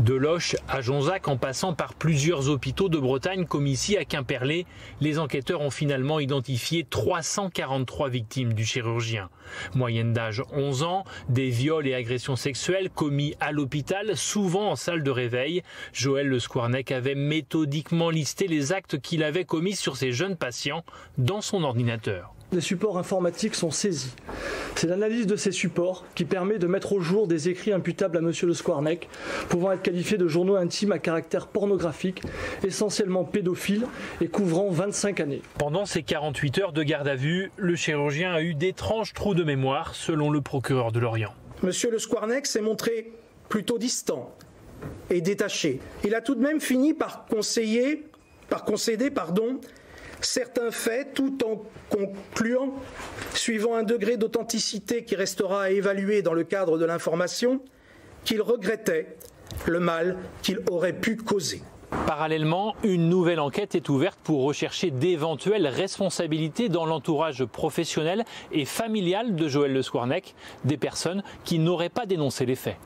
De Loche à Jonzac, en passant par plusieurs hôpitaux de Bretagne, comme ici à Quimperlé, les enquêteurs ont finalement identifié 343 victimes du chirurgien. Moyenne d'âge 11 ans, des viols et agressions sexuelles commis à l'hôpital, souvent en salle de réveil. Joël Le Squarnec avait méthodiquement listé les actes qu'il avait commis sur ses jeunes patients dans son ordinateur des supports informatiques sont saisis. C'est l'analyse de ces supports qui permet de mettre au jour des écrits imputables à M. Le Squarnec, pouvant être qualifiés de journaux intimes à caractère pornographique, essentiellement pédophiles et couvrant 25 années. Pendant ces 48 heures de garde à vue, le chirurgien a eu d'étranges trous de mémoire, selon le procureur de Lorient. M. Le Squarnec s'est montré plutôt distant et détaché. Il a tout de même fini par conseiller, par concéder, pardon, certains faits tout en concluant, suivant un degré d'authenticité qui restera à évaluer dans le cadre de l'information, qu'il regrettait le mal qu'il aurait pu causer. Parallèlement, une nouvelle enquête est ouverte pour rechercher d'éventuelles responsabilités dans l'entourage professionnel et familial de Joël Le Squarnec, des personnes qui n'auraient pas dénoncé les faits.